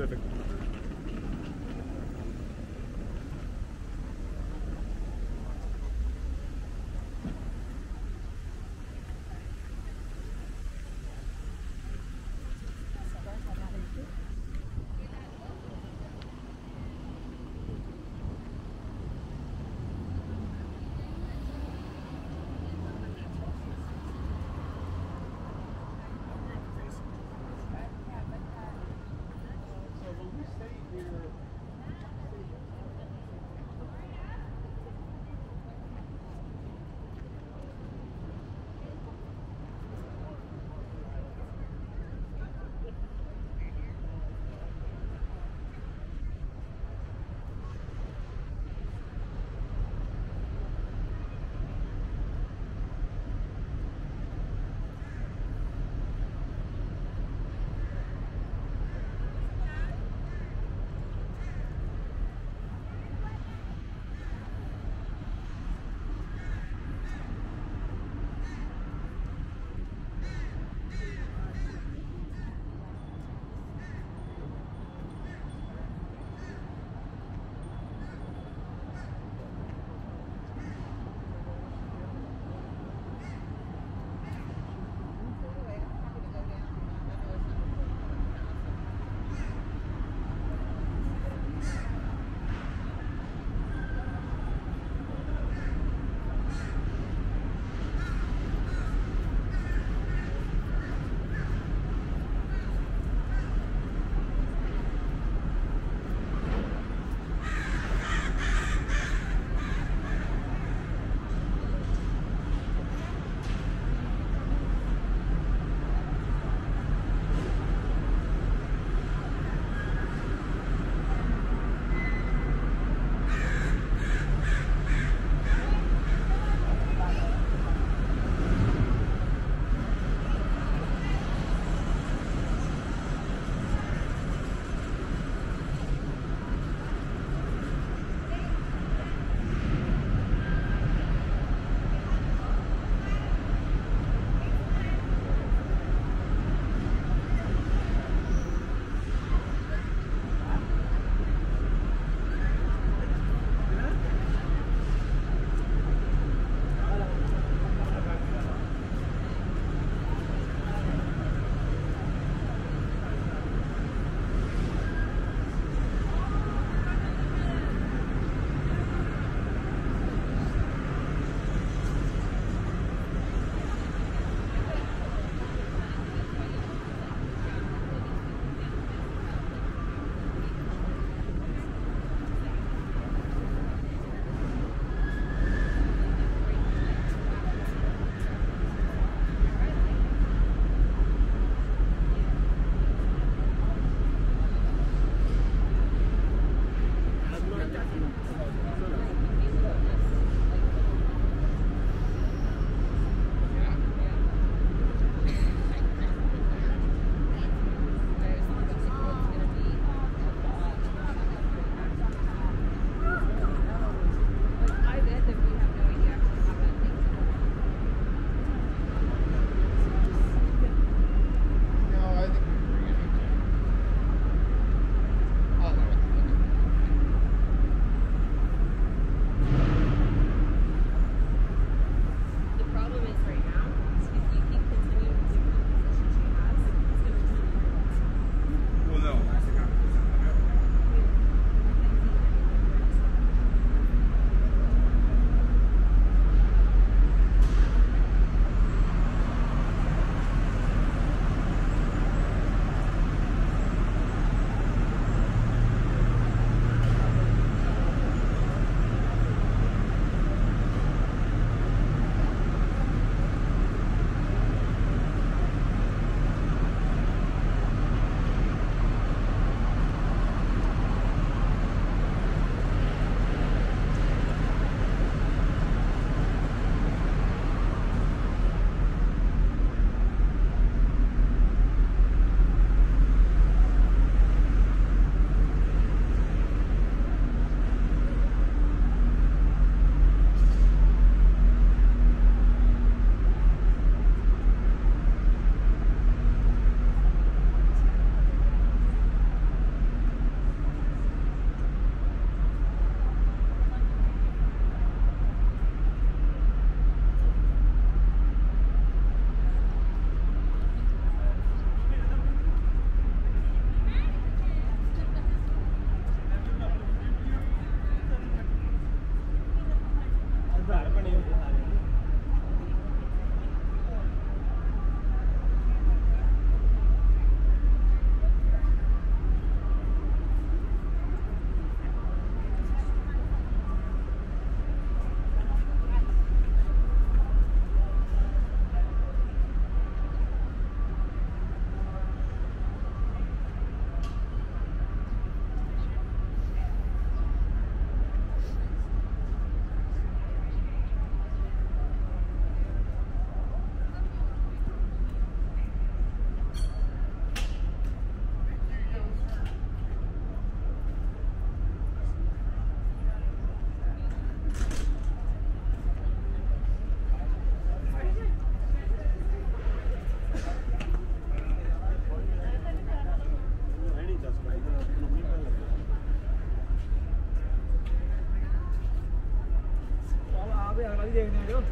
Pacific. Hadi evine yol.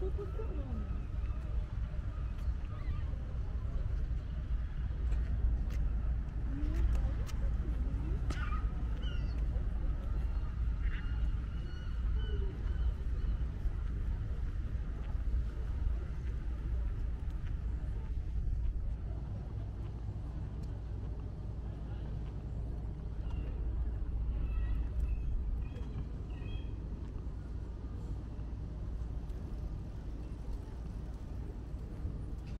Tô passando no capítulo por nome.